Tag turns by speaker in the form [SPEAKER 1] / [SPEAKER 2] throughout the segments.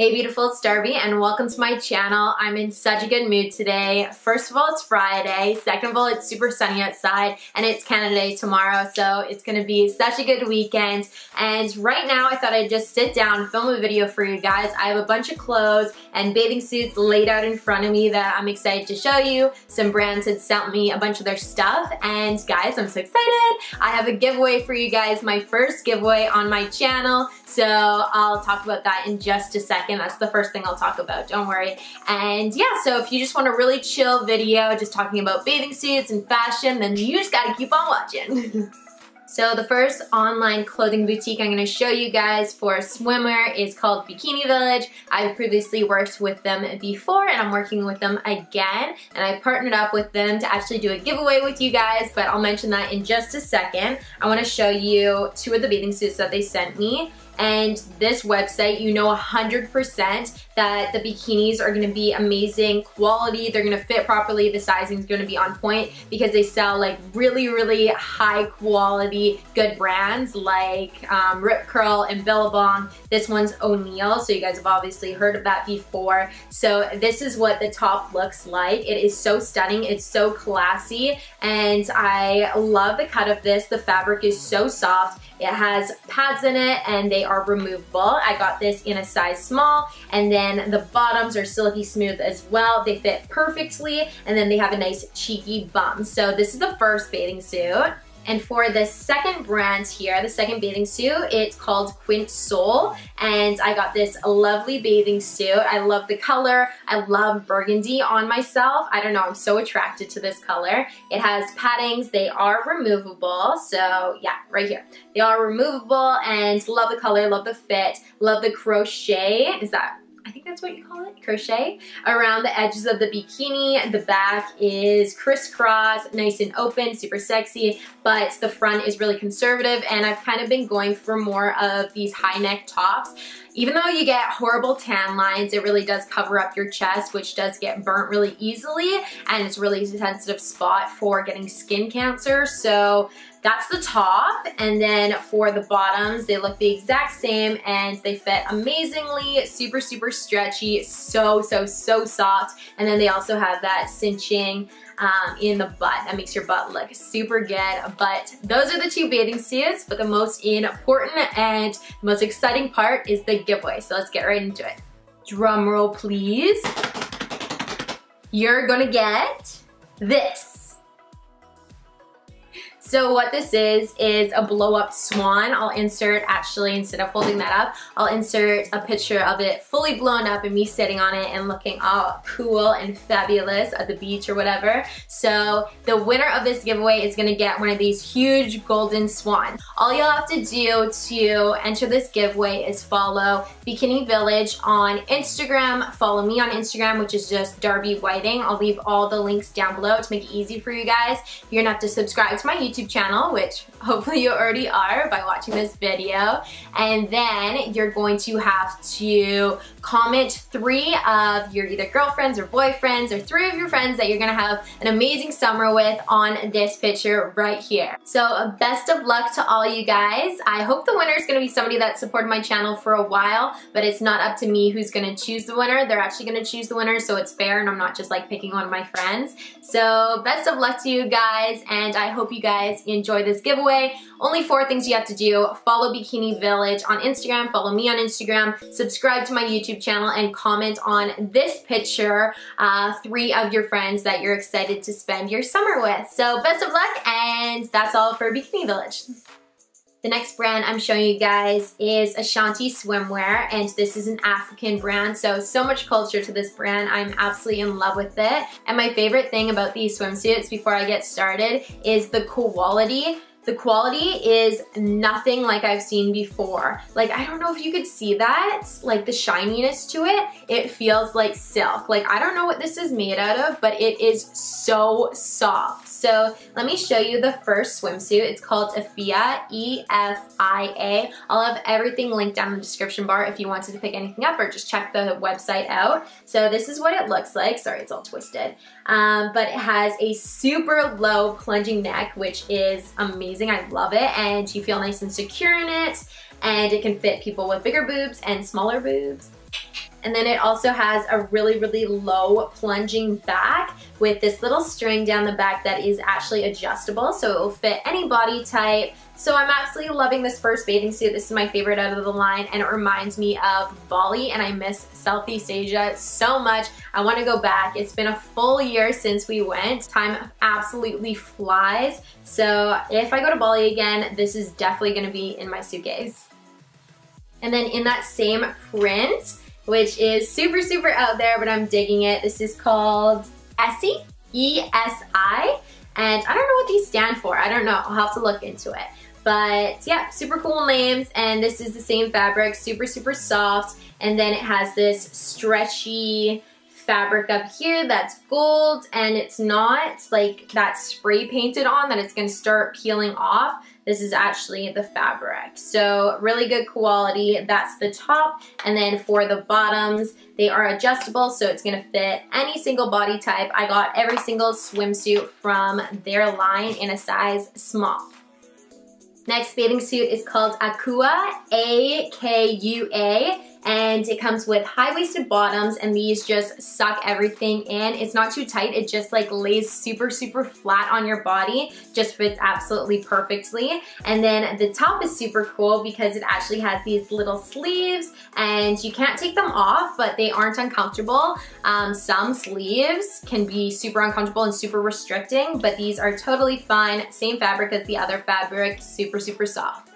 [SPEAKER 1] Hey beautiful, it's Darby and welcome to my channel. I'm in such a good mood today. First of all, it's Friday. Second of all, it's super sunny outside and it's Canada Day tomorrow, so it's gonna be such a good weekend. And right now, I thought I'd just sit down film a video for you guys. I have a bunch of clothes and bathing suits laid out in front of me that I'm excited to show you. Some brands had sent me a bunch of their stuff and guys, I'm so excited. I have a giveaway for you guys, my first giveaway on my channel. So I'll talk about that in just a second. And that's the first thing I'll talk about, don't worry. And yeah, so if you just want a really chill video, just talking about bathing suits and fashion, then you just gotta keep on watching. So the first online clothing boutique I'm going to show you guys for swimwear is called Bikini Village. I've previously worked with them before and I'm working with them again and I partnered up with them to actually do a giveaway with you guys but I'll mention that in just a second. I want to show you two of the bathing suits that they sent me and this website, you know 100% that the bikinis are gonna be amazing quality, they're gonna fit properly, the sizing is gonna be on point because they sell like really, really high quality good brands like um, Rip Curl and Billabong. This one's O'Neill, so you guys have obviously heard of that before. So this is what the top looks like. It is so stunning, it's so classy, and I love the cut of this. The fabric is so soft. It has pads in it and they are removable. I got this in a size small and then the bottoms are silky smooth as well. They fit perfectly and then they have a nice cheeky bum. So this is the first bathing suit. And for the second brand here, the second bathing suit, it's called Quintsoul. And I got this lovely bathing suit. I love the color. I love burgundy on myself. I don't know, I'm so attracted to this color. It has paddings. They are removable. So yeah, right here. They are removable and love the color, love the fit, love the crochet. Is that I think that's what you call it, crochet, around the edges of the bikini. The back is crisscross, nice and open, super sexy, but the front is really conservative and I've kind of been going for more of these high neck tops. Even though you get horrible tan lines, it really does cover up your chest, which does get burnt really easily, and it's really a sensitive spot for getting skin cancer. So that's the top, and then for the bottoms, they look the exact same and they fit amazingly, super, super stretchy, so, so, so soft. And then they also have that cinching um, in the butt. That makes your butt look super good. But those are the two bathing suits, but the most important and most exciting part is the giveaway. So let's get right into it. Drum roll, please. You're gonna get this. So what this is, is a blow up swan. I'll insert, actually, instead of holding that up, I'll insert a picture of it fully blown up and me sitting on it and looking all cool and fabulous at the beach or whatever. So the winner of this giveaway is gonna get one of these huge golden swans. All you'll have to do to enter this giveaway is follow Bikini Village on Instagram, follow me on Instagram, which is just Darby Whiting. I'll leave all the links down below to make it easy for you guys. You're gonna have to subscribe to my YouTube YouTube channel, which hopefully you already are by watching this video. And then you're going to have to comment three of your either girlfriends or boyfriends or three of your friends that you're gonna have an amazing summer with on this picture right here. So best of luck to all you guys. I hope the winner is gonna be somebody that supported my channel for a while, but it's not up to me who's gonna choose the winner. They're actually gonna choose the winner so it's fair and I'm not just like picking one of my friends. So best of luck to you guys and I hope you guys enjoy this giveaway. Only four things you have to do. Follow Bikini Village on Instagram, follow me on Instagram, subscribe to my YouTube channel, and comment on this picture uh, three of your friends that you're excited to spend your summer with. So best of luck, and that's all for Bikini Village. The next brand I'm showing you guys is Ashanti Swimwear, and this is an African brand, so, so much culture to this brand. I'm absolutely in love with it. And my favorite thing about these swimsuits before I get started is the quality the quality is nothing like I've seen before. Like, I don't know if you could see that, like the shininess to it. It feels like silk. Like, I don't know what this is made out of, but it is so soft. So let me show you the first swimsuit. It's called Efia, E-F-I-A. I'll have everything linked down in the description bar if you wanted to pick anything up or just check the website out. So this is what it looks like. Sorry, it's all twisted. Um, but it has a super low plunging neck, which is amazing amazing. I love it and you feel nice and secure in it and it can fit people with bigger boobs and smaller boobs. And then it also has a really, really low plunging back with this little string down the back that is actually adjustable. So it will fit any body type. So I'm absolutely loving this first bathing suit. This is my favorite out of the line and it reminds me of Bali and I miss Southeast Asia so much. I want to go back. It's been a full year since we went. Time absolutely flies. So if I go to Bali again, this is definitely to be in my suitcase. And then in that same print, which is super, super out there, but I'm digging it. This is called Esi, E-S-I. And I don't know what these stand for. I don't know. I'll have to look into it. But yeah, super cool names. And this is the same fabric, super, super soft. And then it has this stretchy fabric up here that's gold and it's not like that spray painted on that it's gonna start peeling off. This is actually the fabric. So really good quality. That's the top. And then for the bottoms, they are adjustable so it's gonna fit any single body type. I got every single swimsuit from their line in a size small. Next bathing suit is called Akua, A-K-U-A and it comes with high-waisted bottoms and these just suck everything in. It's not too tight, it just like lays super, super flat on your body, just fits absolutely perfectly. And then the top is super cool because it actually has these little sleeves and you can't take them off, but they aren't uncomfortable. Um, some sleeves can be super uncomfortable and super restricting, but these are totally fine. Same fabric as the other fabric, super, super soft.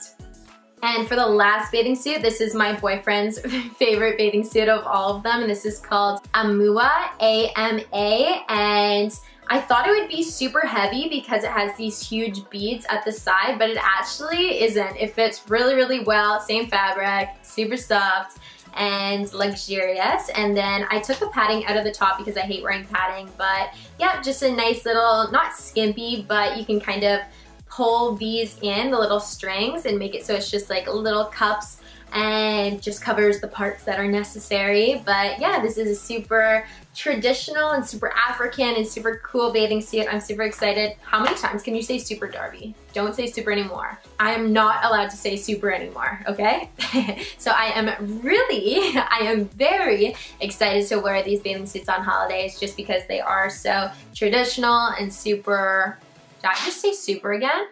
[SPEAKER 1] And for the last bathing suit, this is my boyfriend's favorite bathing suit of all of them. And this is called Ama, A-M-A. And I thought it would be super heavy because it has these huge beads at the side, but it actually isn't. It fits really, really well. Same fabric, super soft and luxurious. And then I took the padding out of the top because I hate wearing padding, but yeah, just a nice little, not skimpy, but you can kind of pull these in, the little strings, and make it so it's just like little cups and just covers the parts that are necessary. But yeah, this is a super traditional and super African and super cool bathing suit. I'm super excited. How many times can you say super Darby? Don't say super anymore. I am not allowed to say super anymore, okay? so I am really, I am very excited to wear these bathing suits on holidays just because they are so traditional and super did I just say super again?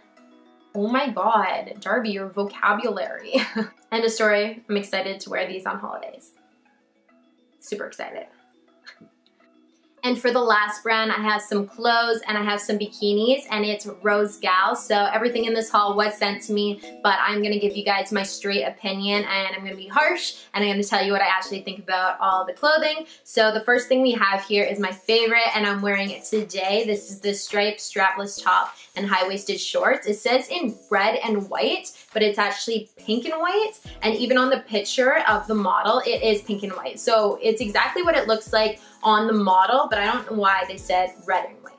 [SPEAKER 1] Oh my god, Darby, your vocabulary. End of story. I'm excited to wear these on holidays. Super excited. And for the last brand, I have some clothes and I have some bikinis and it's Rosegal. So everything in this haul was sent to me, but I'm gonna give you guys my straight opinion and I'm gonna be harsh and I'm gonna tell you what I actually think about all the clothing. So the first thing we have here is my favorite and I'm wearing it today. This is the striped strapless top and high-waisted shorts. It says in red and white, but it's actually pink and white. And even on the picture of the model, it is pink and white. So it's exactly what it looks like on the model, but I don't know why they said red and white.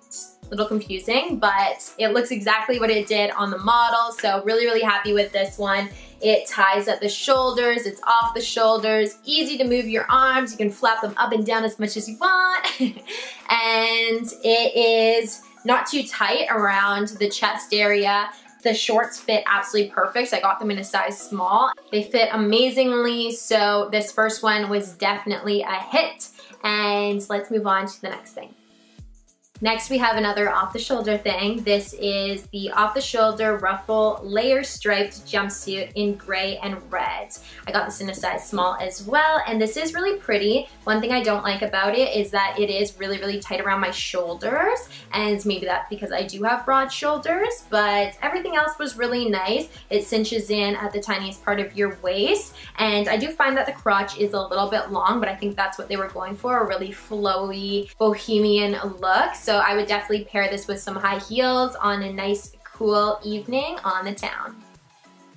[SPEAKER 1] A little confusing, but it looks exactly what it did on the model. So really, really happy with this one. It ties at the shoulders, it's off the shoulders, easy to move your arms. You can flap them up and down as much as you want. and it is not too tight around the chest area. The shorts fit absolutely perfect. I got them in a size small. They fit amazingly, so this first one was definitely a hit. And let's move on to the next thing. Next, we have another off-the-shoulder thing. This is the off-the-shoulder ruffle layer striped jumpsuit in gray and red. I got this in a size small as well, and this is really pretty. One thing I don't like about it is that it is really, really tight around my shoulders, and maybe that's because I do have broad shoulders, but everything else was really nice. It cinches in at the tiniest part of your waist, and I do find that the crotch is a little bit long, but I think that's what they were going for, a really flowy bohemian look. So I would definitely pair this with some high heels on a nice cool evening on the town.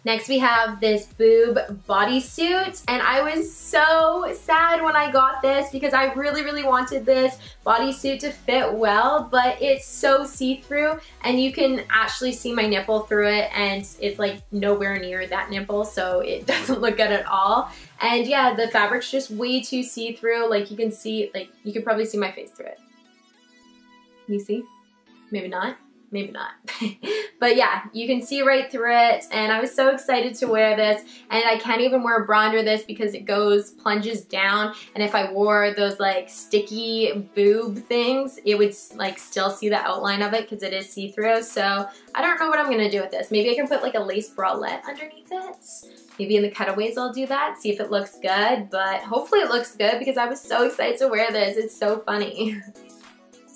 [SPEAKER 1] Next we have this boob bodysuit and I was so sad when I got this because I really really wanted this bodysuit to fit well but it's so see-through and you can actually see my nipple through it and it's like nowhere near that nipple so it doesn't look good at all and yeah the fabric's just way too see-through like you can see like you can probably see my face through it. You see? Maybe not. maybe not. but yeah, you can see right through it and I was so excited to wear this and I can't even wear a bra under this because it goes, plunges down and if I wore those like sticky boob things, it would like still see the outline of it because it is see-through. So I don't know what I'm gonna do with this. Maybe I can put like a lace bralette underneath it. Maybe in the cutaways I'll do that, see if it looks good, but hopefully it looks good because I was so excited to wear this. It's so funny.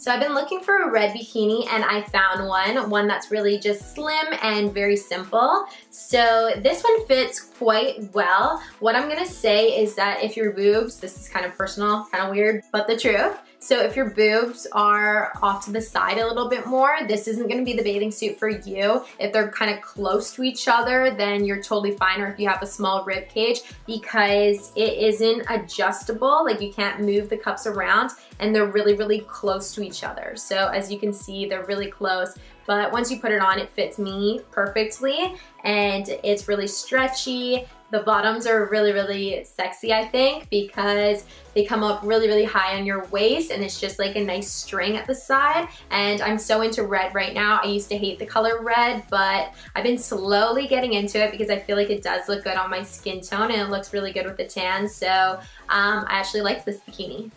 [SPEAKER 1] So I've been looking for a red bikini and I found one, one that's really just slim and very simple. So this one fits quite well. What I'm gonna say is that if your boobs, this is kind of personal, kind of weird, but the truth, so if your boobs are off to the side a little bit more, this isn't gonna be the bathing suit for you. If they're kind of close to each other, then you're totally fine, or if you have a small rib cage, because it isn't adjustable, like you can't move the cups around, and they're really, really close to each other. So as you can see, they're really close, but once you put it on, it fits me perfectly, and it's really stretchy, the bottoms are really, really sexy, I think, because they come up really, really high on your waist and it's just like a nice string at the side. And I'm so into red right now. I used to hate the color red, but I've been slowly getting into it because I feel like it does look good on my skin tone and it looks really good with the tan. So um, I actually like this bikini.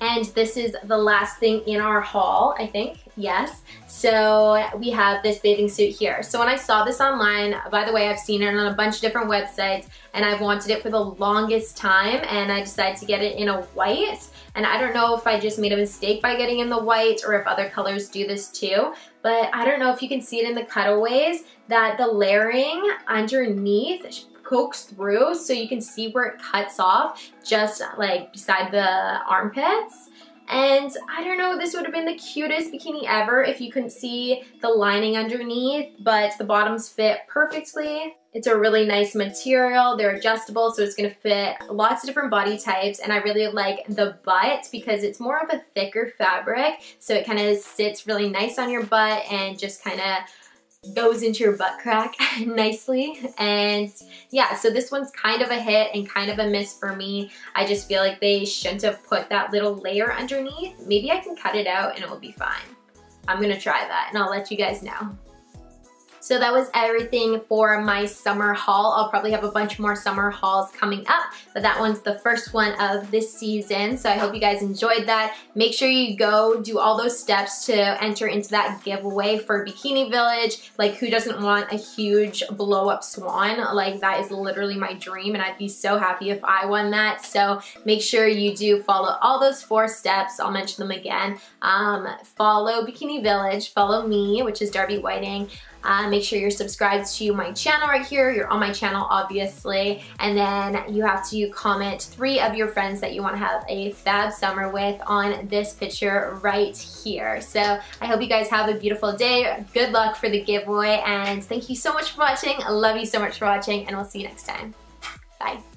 [SPEAKER 1] And this is the last thing in our haul, I think, yes. So we have this bathing suit here. So when I saw this online, by the way, I've seen it on a bunch of different websites and I've wanted it for the longest time and I decided to get it in a white. And I don't know if I just made a mistake by getting in the white or if other colors do this too, but I don't know if you can see it in the cutaways that the layering underneath pokes through so you can see where it cuts off just like beside the armpits. And I don't know, this would have been the cutest bikini ever if you couldn't see the lining underneath, but the bottoms fit perfectly. It's a really nice material. They're adjustable, so it's gonna fit lots of different body types. And I really like the butt because it's more of a thicker fabric. So it kind of sits really nice on your butt and just kind of goes into your butt crack nicely. And yeah, so this one's kind of a hit and kind of a miss for me. I just feel like they shouldn't have put that little layer underneath. Maybe I can cut it out and it will be fine. I'm gonna try that and I'll let you guys know. So that was everything for my summer haul. I'll probably have a bunch more summer hauls coming up, but that one's the first one of this season. So I hope you guys enjoyed that. Make sure you go do all those steps to enter into that giveaway for Bikini Village. Like who doesn't want a huge blow up swan? Like that is literally my dream and I'd be so happy if I won that. So make sure you do follow all those four steps. I'll mention them again. Um, follow Bikini Village, follow me, which is Darby Whiting. Uh, make sure you're subscribed to my channel right here. You're on my channel, obviously. And then you have to comment three of your friends that you want to have a fab summer with on this picture right here. So I hope you guys have a beautiful day. Good luck for the giveaway. And thank you so much for watching. I love you so much for watching. And we'll see you next time. Bye.